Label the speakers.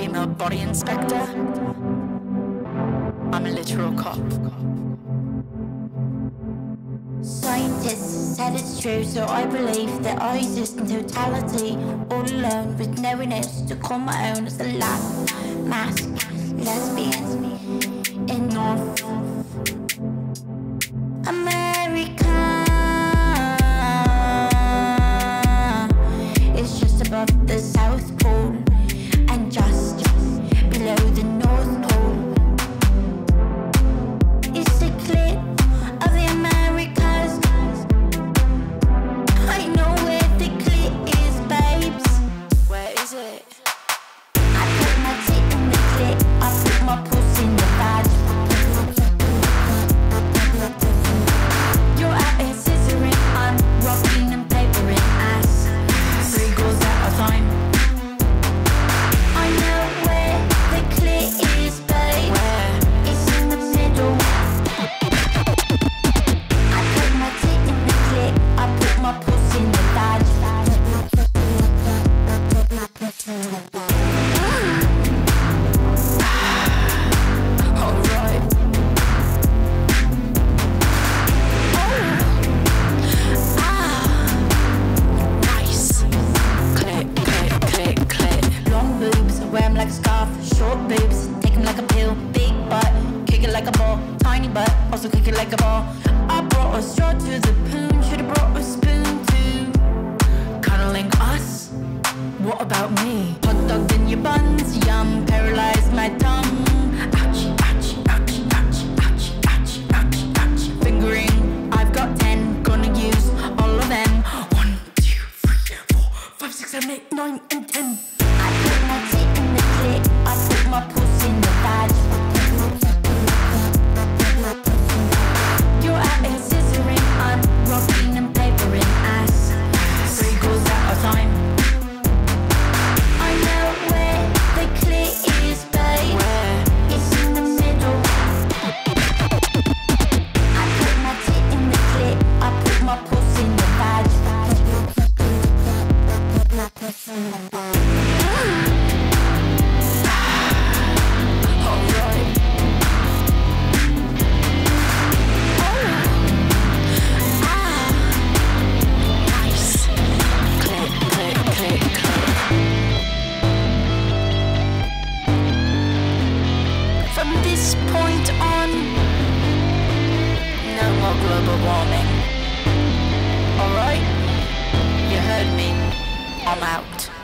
Speaker 1: female body inspector. I'm a literal cop.
Speaker 2: Scientists said it's true, so I believe that I exist in totality, all alone with no one else to call my own as a last masc lesbian like a scarf. Short boobs, take 'em like a pill. Big butt, kick it like a ball. Tiny butt, also kick it like a ball. I brought a straw to the poon. Should've brought a spoon too.
Speaker 1: Cuddling us? What about me?
Speaker 2: Hot dog in your buns, yum. Paralyzed my tongue.
Speaker 1: Ouchie, ouchie, ouchie, ouchie, ouchie, ouchie, ouchie, ouchie.
Speaker 2: Fingering, I've got ten. Gonna use all of them.
Speaker 1: One, two, three, four, five, six, seven, eight, nine, and ten.
Speaker 2: My puss all out.